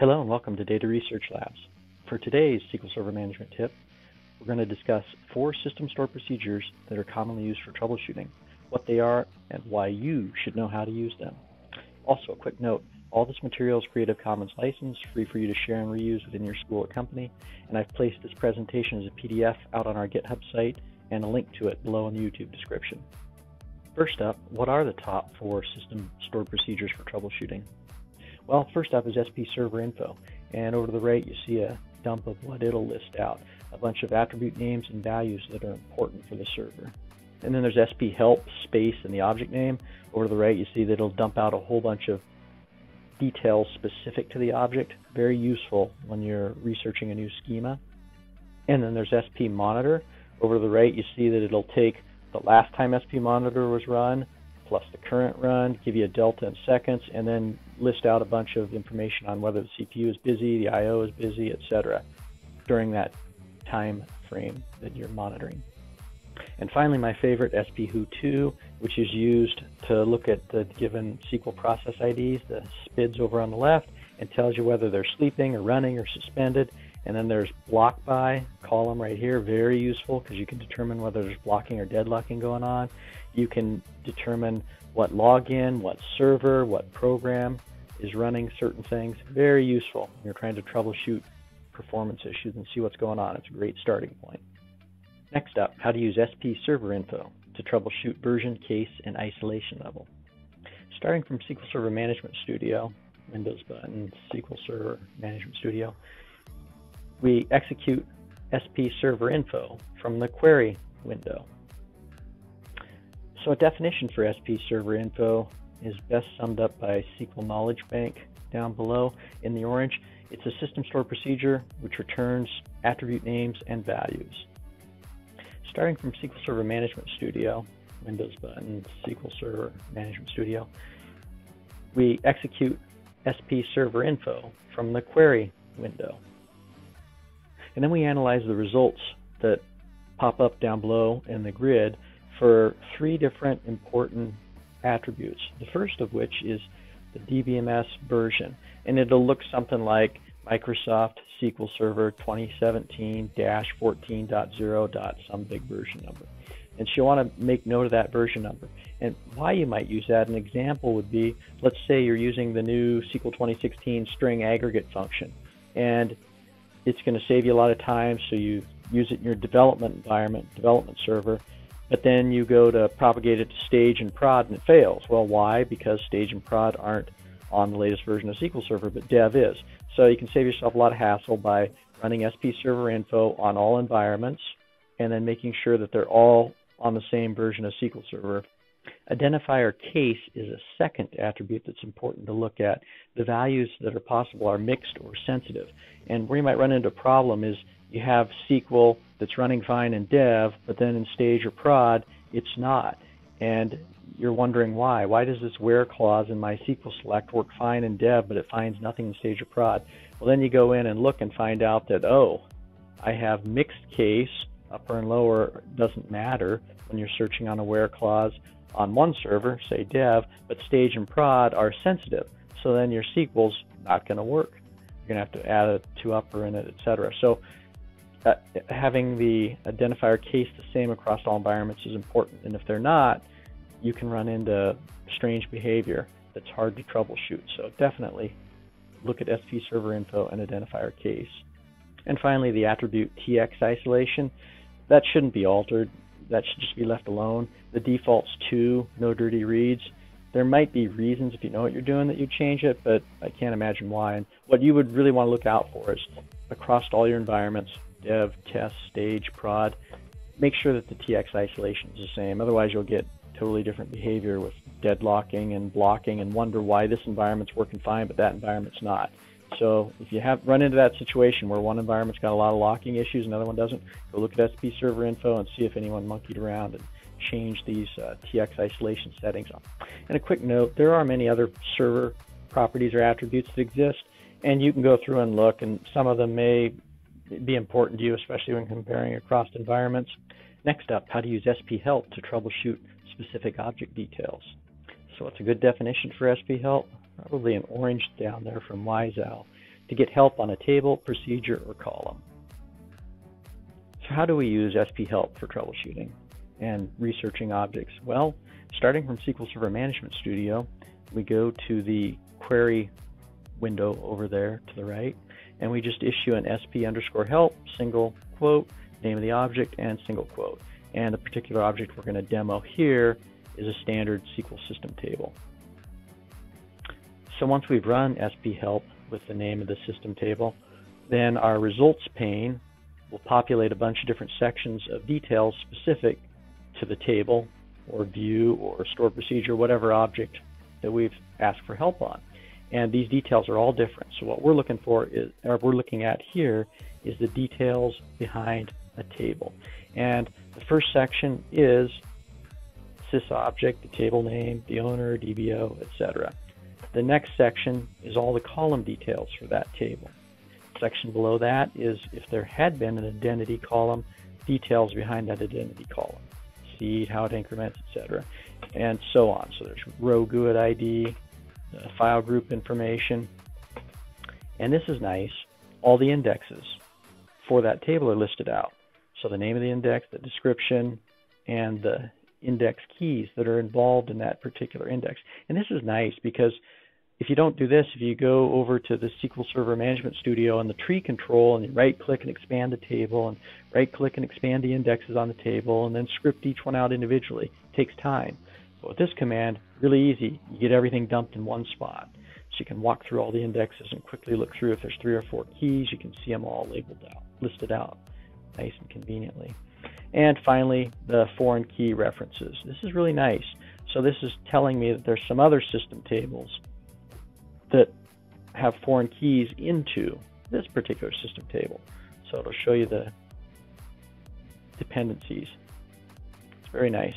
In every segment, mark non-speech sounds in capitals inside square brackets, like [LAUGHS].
Hello and welcome to Data Research Labs. For today's SQL Server Management tip, we're going to discuss four system store procedures that are commonly used for troubleshooting, what they are, and why you should know how to use them. Also, a quick note, all this material is Creative Commons licensed, free for you to share and reuse within your school or company, and I've placed this presentation as a PDF out on our GitHub site and a link to it below in the YouTube description. First up, what are the top four system store procedures for troubleshooting? Well, first up is SP server info. And over to the right, you see a dump of what it'll list out a bunch of attribute names and values that are important for the server. And then there's SP help space and the object name. Over to the right, you see that it'll dump out a whole bunch of details specific to the object. Very useful when you're researching a new schema. And then there's SP monitor. Over to the right, you see that it'll take the last time SP monitor was run, plus the current run, give you a delta in seconds, and then list out a bunch of information on whether the CPU is busy, the I/O is busy, etc. during that time frame that you're monitoring. And finally, my favorite, SP-WHO2, which is used to look at the given SQL process IDs, the SPIDs over on the left, and tells you whether they're sleeping or running or suspended. And then there's block by column right here, very useful because you can determine whether there's blocking or deadlocking going on. You can determine what login, what server, what program is running certain things. Very useful you're trying to troubleshoot performance issues and see what's going on. It's a great starting point. Next up, how to use SP server info to troubleshoot version, case, and isolation level. Starting from SQL Server Management Studio, Windows button, SQL Server Management Studio, we execute SP server info from the query window. So a definition for SP server info is best summed up by SQL Knowledge Bank down below in the orange. It's a system store procedure which returns attribute names and values. Starting from SQL Server Management Studio, Windows button, SQL Server Management Studio, we execute SP server info from the query window. And then we analyze the results that pop up down below in the grid for three different important attributes. The first of which is the DBMS version, and it'll look something like Microsoft SQL Server 2017-14.0. some big version number. And you want to make note of that version number. And why you might use that, an example would be, let's say you're using the new SQL 2016 string aggregate function, and it's going to save you a lot of time, so you use it in your development environment, development server, but then you go to propagate it to stage and prod and it fails. Well, why? Because stage and prod aren't on the latest version of SQL Server, but dev is. So you can save yourself a lot of hassle by running SP server info on all environments and then making sure that they're all on the same version of SQL Server. Identifier case is a second attribute that's important to look at. The values that are possible are mixed or sensitive. And where you might run into a problem is you have SQL that's running fine in dev, but then in stage or prod, it's not. And you're wondering why. Why does this where clause in my SQL select work fine in dev, but it finds nothing in stage or prod? Well, then you go in and look and find out that, oh, I have mixed case, upper and lower doesn't matter when you're searching on a where clause on one server, say dev, but stage and prod are sensitive. So then your SQL's not going to work. You're going to have to add a to upper in it, etc. So uh, having the identifier case the same across all environments is important. And if they're not, you can run into strange behavior that's hard to troubleshoot. So definitely look at SP server info and identifier case. And finally, the attribute TX isolation. That shouldn't be altered. That should just be left alone. The default's 2, no dirty reads. There might be reasons if you know what you're doing that you change it, but I can't imagine why. And what you would really want to look out for is across all your environments, dev, test, stage, prod, make sure that the TX isolation is the same. Otherwise, you'll get totally different behavior with deadlocking and blocking and wonder why this environment's working fine, but that environment's not. So if you have run into that situation where one environment's got a lot of locking issues, another one doesn't, go look at SP server info and see if anyone monkeyed around and changed these uh, TX isolation settings. On. And a quick note, there are many other server properties or attributes that exist, and you can go through and look, and some of them may be important to you, especially when comparing across environments. Next up, how to use SP help to troubleshoot specific object details. So what's a good definition for SP help? Probably an orange down there from Wiseowl. to get help on a table, procedure, or column. So how do we use SP Help for troubleshooting and researching objects? Well, starting from SQL Server Management Studio, we go to the query window over there to the right, and we just issue an SP underscore help, single quote, name of the object, and single quote. And the particular object we're going to demo here is a standard SQL system table. So once we've run SP help with the name of the system table, then our results pane will populate a bunch of different sections of details specific to the table or view or stored procedure, whatever object that we've asked for help on. And these details are all different. So what we're looking for is, or we're looking at here, is the details behind a table. And the first section is sysobject, the table name, the owner, DBO, etc. The next section is all the column details for that table. Section below that is if there had been an identity column, details behind that identity column, seed, how it increments, etc. And so on. So there's row GUID ID, file group information, and this is nice. All the indexes for that table are listed out. So the name of the index, the description, and the index keys that are involved in that particular index. And this is nice because if you don't do this, if you go over to the SQL Server Management Studio and the tree control and you right click and expand the table and right click and expand the indexes on the table and then script each one out individually, it takes time. But with this command, really easy. You get everything dumped in one spot. So you can walk through all the indexes and quickly look through if there's three or four keys, you can see them all labeled out, listed out nice and conveniently. And finally, the foreign key references. This is really nice. So this is telling me that there's some other system tables that have foreign keys into this particular system table. So it'll show you the dependencies. It's very nice.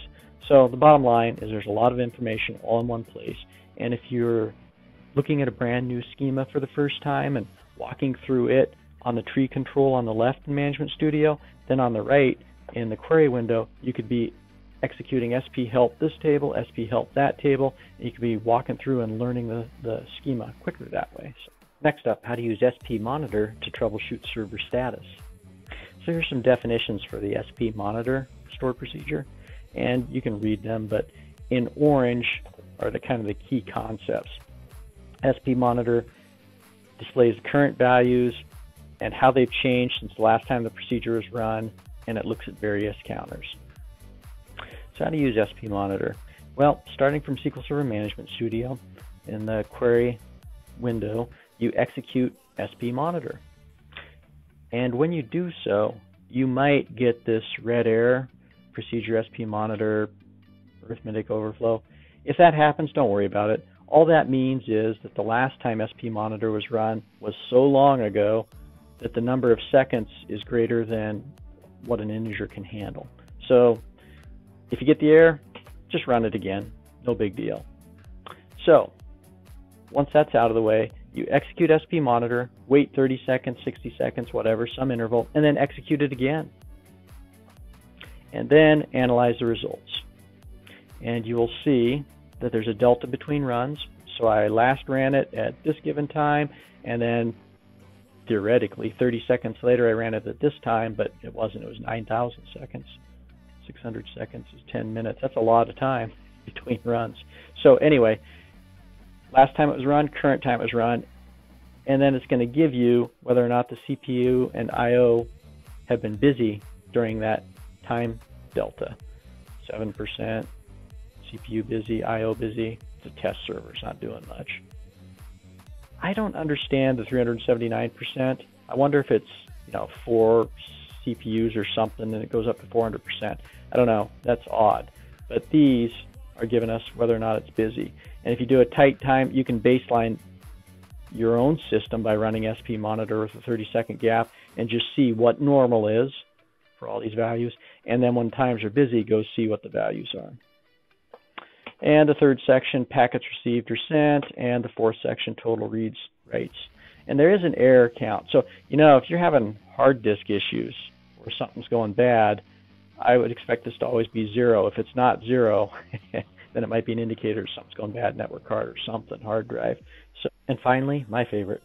So the bottom line is there's a lot of information all in one place. And if you're looking at a brand new schema for the first time and walking through it on the tree control on the left in Management Studio, then on the right in the query window, you could be executing SP help this table, SP help that table, and you could be walking through and learning the, the schema quicker that way. So next up, how to use SP monitor to troubleshoot server status. So here's some definitions for the SP monitor stored procedure, and you can read them, but in orange are the kind of the key concepts. SP monitor displays the current values and how they've changed since the last time the procedure was run, and it looks at various counters. So how to use SP Monitor? Well, starting from SQL Server Management Studio, in the query window, you execute SP Monitor. And when you do so, you might get this red error, procedure SP Monitor, arithmetic overflow. If that happens, don't worry about it. All that means is that the last time SP Monitor was run was so long ago that the number of seconds is greater than what an integer can handle. So if you get the error, just run it again. No big deal. So once that's out of the way, you execute SP monitor, wait 30 seconds, 60 seconds, whatever, some interval, and then execute it again. And then analyze the results. And you will see that there's a delta between runs. So I last ran it at this given time, and then theoretically 30 seconds later I ran it at this time, but it wasn't. It was 9,000 seconds. 600 seconds is 10 minutes. That's a lot of time [LAUGHS] between runs. So anyway, last time it was run, current time it was run, and then it's going to give you whether or not the CPU and I/O have been busy during that time delta. 7%, CPU busy, I/O busy. A test server. It's not doing much. I don't understand the 379%. I wonder if it's you know four CPUs or something, and it goes up to 400%. I don't know. That's odd. But these are giving us whether or not it's busy. And if you do a tight time, you can baseline your own system by running SP monitor with a 30 second gap and just see what normal is for all these values. And then when times are busy, go see what the values are. And the third section, packets received or sent, and the fourth section, total reads, rates. And there is an error count. So, you know, if you're having hard disk issues or something's going bad, I would expect this to always be zero. If it's not zero, [LAUGHS] then it might be an indicator something's going bad, network card or something, hard drive. So, and finally, my favorite,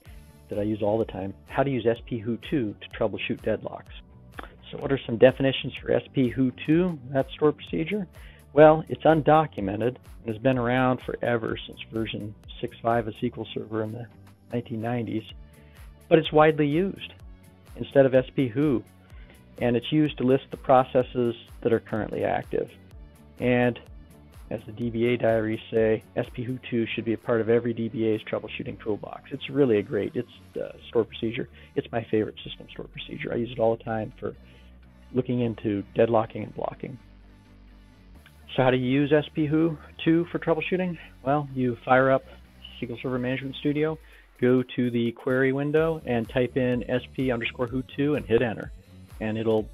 that I use all the time, how to use SP-WHO2 to troubleshoot deadlocks. So what are some definitions for SP-WHO2, that stored procedure? Well, it's undocumented and has been around forever since version 6.5 of SQL Server in the 1990s, but it's widely used instead of SP-WHO, and it's used to list the processes that are currently active. And as the DBA diaries say, SP-WHO2 should be a part of every DBA's troubleshooting toolbox. It's really a great, it's uh, store procedure. It's my favorite system stored procedure. I use it all the time for looking into deadlocking and blocking. So how do you use SP-WHO2 for troubleshooting? Well, you fire up SQL Server Management Studio, go to the query window and type in sp underscore who2 and hit enter. And it'll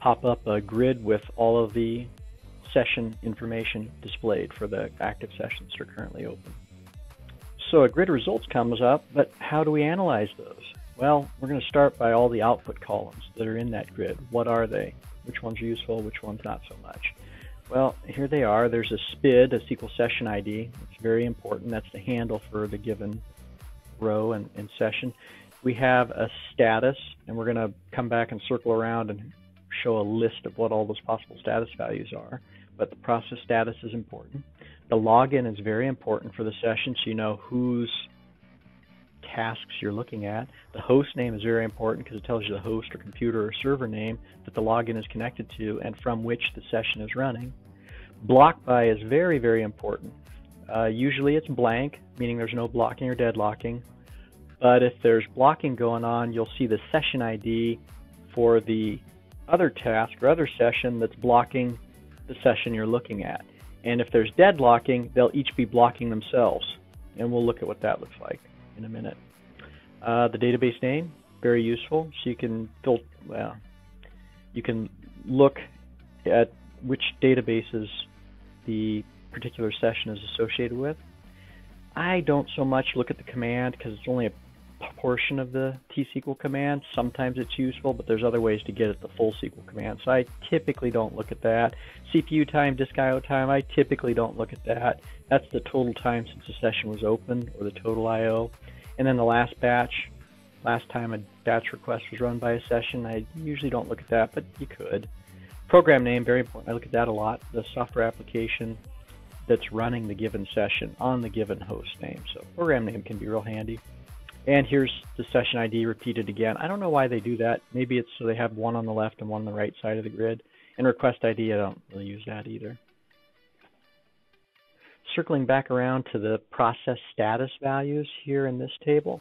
pop up a grid with all of the session information displayed for the active sessions that are currently open. So a grid of results comes up, but how do we analyze those? Well, we're going to start by all the output columns that are in that grid. What are they? Which ones are useful? Which ones not so much? Well, here they are. There's a SPID, a SQL session ID. It's very important. That's the handle for the given row and, and session. We have a status, and we're going to come back and circle around and show a list of what all those possible status values are but the process status is important. The login is very important for the session so you know whose tasks you're looking at. The host name is very important because it tells you the host or computer or server name that the login is connected to and from which the session is running. Block by is very, very important. Uh, usually it's blank, meaning there's no blocking or deadlocking. But if there's blocking going on, you'll see the session ID for the other task or other session that's blocking the session you're looking at. And if there's deadlocking, they'll each be blocking themselves. And we'll look at what that looks like in a minute. Uh, the database name, very useful. So you can filter, well, you can look at which databases the particular session is associated with. I don't so much look at the command because it's only a portion of the T-SQL command. Sometimes it's useful, but there's other ways to get at the full SQL command. So I typically don't look at that. CPU time, disk I.O. time, I typically don't look at that. That's the total time since the session was open, or the total I.O. And then the last batch, last time a batch request was run by a session, I usually don't look at that, but you could. Program name, very important. I look at that a lot. The software application that's running the given session on the given host name. So program name can be real handy. And here's the session ID repeated again. I don't know why they do that. Maybe it's so they have one on the left and one on the right side of the grid. And request ID, I don't really use that either. Circling back around to the process status values here in this table.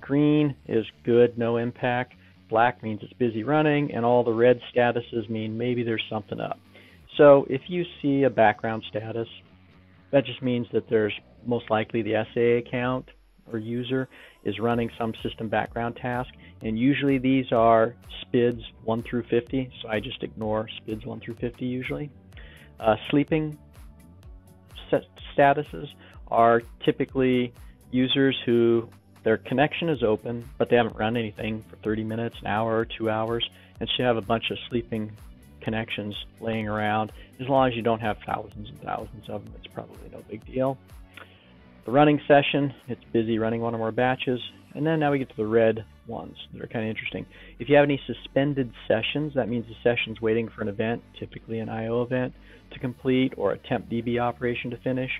Green is good, no impact. Black means it's busy running, and all the red statuses mean maybe there's something up. So if you see a background status, that just means that there's most likely the SA account or user is running some system background task. And usually these are SPIDs 1 through 50, so I just ignore SPIDs 1 through 50 usually. Uh, sleeping statuses are typically users who their connection is open, but they haven't run anything for 30 minutes, an hour, or two hours, and should have a bunch of sleeping connections laying around. As long as you don't have thousands and thousands of them, it's probably no big deal. The running session, it's busy running one or more batches. And then now we get to the red ones that are kind of interesting. If you have any suspended sessions, that means the session's waiting for an event, typically an I.O. event, to complete or a temp DB operation to finish.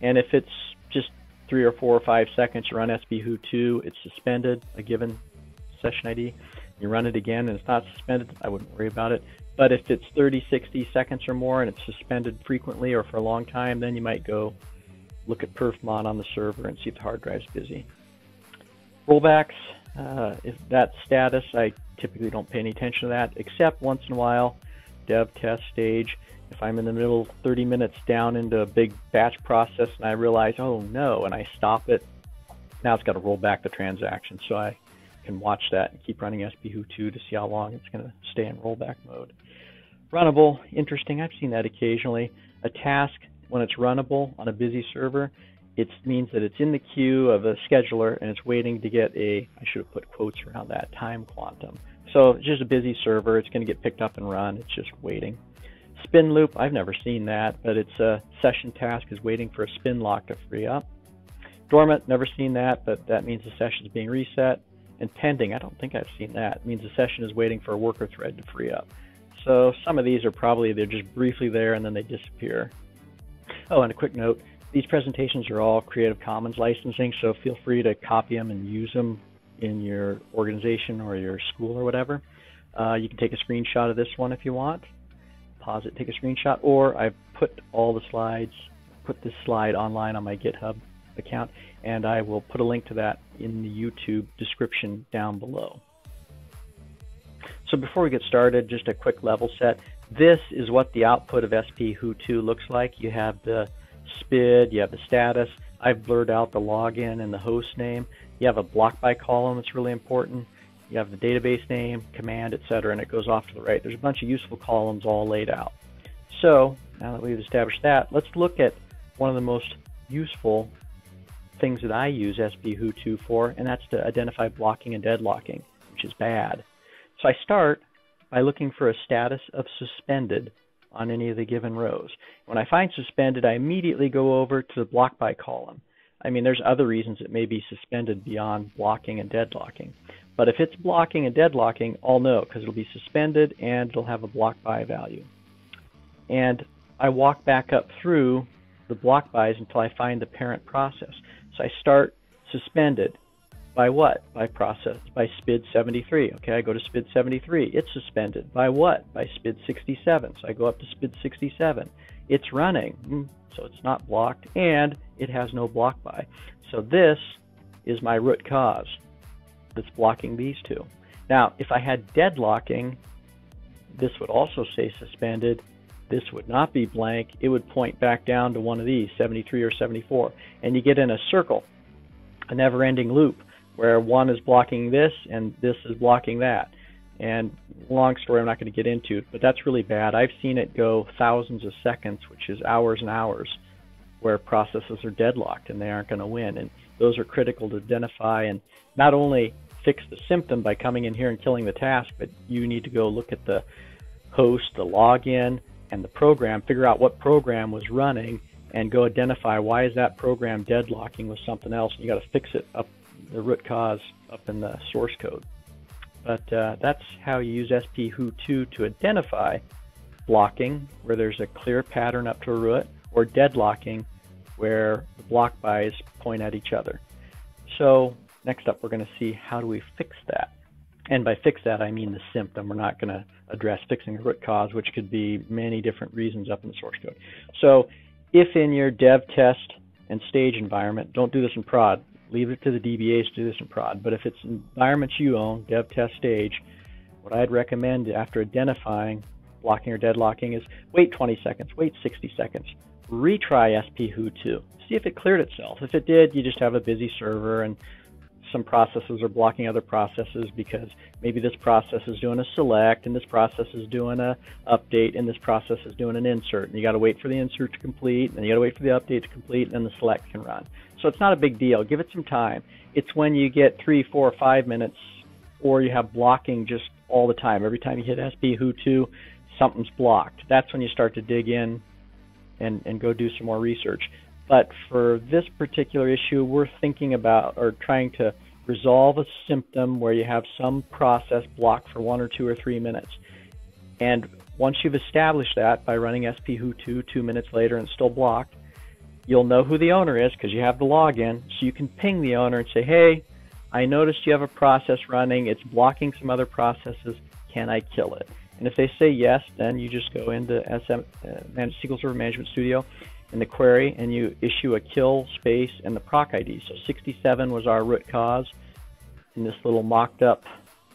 And if it's just three or four or five seconds, you run SP-WHO2, it's suspended, a given session ID. You run it again and it's not suspended, I wouldn't worry about it. But if it's 30, 60 seconds or more and it's suspended frequently or for a long time, then you might go look at perfmon on the server and see if the hard drive's busy. Rollbacks, uh, that status, I typically don't pay any attention to that, except once in a while, dev test stage. If I'm in the middle 30 minutes down into a big batch process and I realize, oh no, and I stop it, now it's got to roll back the transaction. So I can watch that and keep running SP-WHO2 to see how long it's going to stay in rollback mode. Runnable, interesting. I've seen that occasionally. A task when it's runnable on a busy server, it means that it's in the queue of a scheduler and it's waiting to get a, I should have put quotes around that, time quantum. So it's just a busy server. It's going to get picked up and run. It's just waiting. Spin loop, I've never seen that, but it's a session task is waiting for a spin lock to free up. Dormant, never seen that, but that means the session is being reset. And pending, I don't think I've seen that. It means the session is waiting for a worker thread to free up. So some of these are probably, they're just briefly there and then they disappear. Oh, and a quick note, these presentations are all Creative Commons licensing, so feel free to copy them and use them in your organization or your school or whatever. Uh, you can take a screenshot of this one if you want. Pause it, take a screenshot, or I've put all the slides, put this slide online on my GitHub account, and I will put a link to that in the YouTube description down below. So before we get started, just a quick level set. This is what the output of SP Who2 looks like. You have the SPID, you have the status. I've blurred out the login and the host name. You have a block by column that's really important. You have the database name, command, etc., and it goes off to the right. There's a bunch of useful columns all laid out. So now that we've established that, let's look at one of the most useful things that I use SP Who2 for, and that's to identify blocking and deadlocking, which is bad. So I start by looking for a status of suspended on any of the given rows. When I find suspended, I immediately go over to the block by column. I mean, there's other reasons it may be suspended beyond blocking and deadlocking. But if it's blocking and deadlocking, I'll know because it'll be suspended and it'll have a block by value. And I walk back up through the block bys until I find the parent process. So I start suspended by what? By process, by SPID 73. Okay, I go to SPID 73. It's suspended. By what? By SPID 67. So I go up to SPID 67. It's running, hmm, so it's not blocked, and it has no block by. So this is my root cause that's blocking these two. Now, if I had deadlocking, this would also say suspended. This would not be blank. It would point back down to one of these, 73 or 74. And you get in a circle, a never ending loop where one is blocking this and this is blocking that. And long story I'm not going to get into, but that's really bad. I've seen it go thousands of seconds, which is hours and hours, where processes are deadlocked and they aren't going to win. And those are critical to identify and not only fix the symptom by coming in here and killing the task, but you need to go look at the host, the login, and the program, figure out what program was running, and go identify why is that program deadlocking with something else. And you got to fix it up the root cause up in the source code. But uh, that's how you use SP Who2 to identify blocking, where there's a clear pattern up to a root, or deadlocking, where the block bys point at each other. So next up, we're going to see how do we fix that. And by fix that, I mean the symptom. We're not going to address fixing the root cause, which could be many different reasons up in the source code. So if in your dev test and stage environment, don't do this in prod, leave it to the DBAs to do this in prod. But if it's environments you own, dev test stage, what I'd recommend after identifying blocking or deadlocking is wait 20 seconds, wait 60 seconds, retry SP Who2. See if it cleared itself. If it did, you just have a busy server and some processes are blocking other processes because maybe this process is doing a select and this process is doing a update and this process is doing an insert and you got to wait for the insert to complete and you got to wait for the update to complete and then the select can run so it's not a big deal. Give it some time. It's when you get three four five minutes or you have blocking just all the time. Every time you hit SP Who2 something's blocked. That's when you start to dig in and, and go do some more research. But for this particular issue, we're thinking about or trying to resolve a symptom where you have some process blocked for one or two or three minutes. And once you've established that by running SP Who2 two minutes later and still blocked, you'll know who the owner is because you have the login. So you can ping the owner and say, hey, I noticed you have a process running. It's blocking some other processes. Can I kill it? And if they say yes, then you just go into SM, uh, SQL Server Management Studio in the query and you issue a kill space and the proc ID. So 67 was our root cause in this little mocked up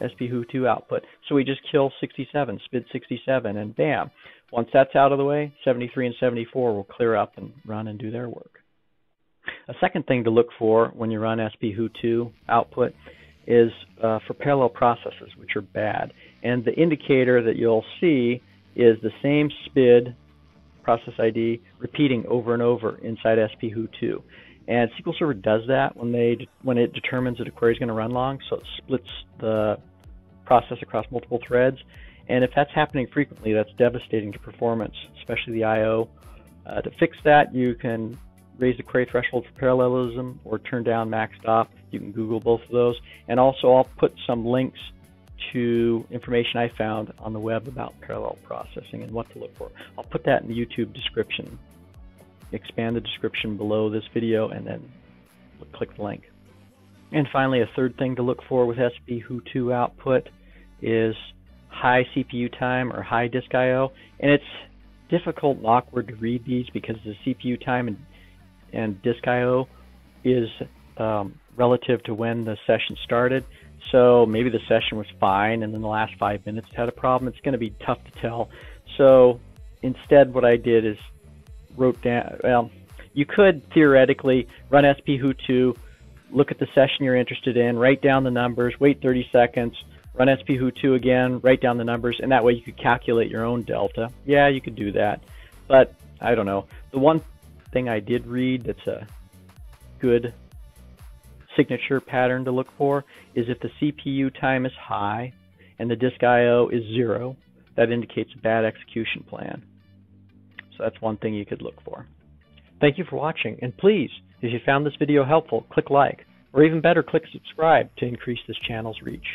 SP Who2 output. So we just kill 67, SPID 67, and bam. Once that's out of the way, 73 and 74 will clear up and run and do their work. A second thing to look for when you run SP Who2 output is uh, for parallel processes, which are bad. And the indicator that you'll see is the same SPID process ID repeating over and over inside SP Who2. And SQL Server does that when they when it determines that a query is going to run long, so it splits the process across multiple threads. And if that's happening frequently, that's devastating to performance, especially the I/O. Uh, to fix that, you can raise the query threshold for parallelism or turn down MAXDOP. You can Google both of those. And also, I'll put some links to information I found on the web about parallel processing and what to look for. I'll put that in the YouTube description. Expand the description below this video and then click the link. And finally, a third thing to look for with SP-WHO2 output is high CPU time or high disk I/O, and it's difficult and awkward to read these because the CPU time and, and disk I/O is um, relative to when the session started. So maybe the session was fine, and then the last five minutes had a problem. It's going to be tough to tell. So instead, what I did is wrote down. Well, you could theoretically run SP-WHO2, look at the session you're interested in, write down the numbers, wait 30 seconds, run SP-WHO2 again, write down the numbers, and that way you could calculate your own delta. Yeah, you could do that, but I don't know. The one thing I did read that's a good signature pattern to look for is if the CPU time is high and the disk I/O is zero, that indicates a bad execution plan. So that's one thing you could look for. Thank you for watching, and please, if you found this video helpful, click like, or even better, click subscribe to increase this channel's reach.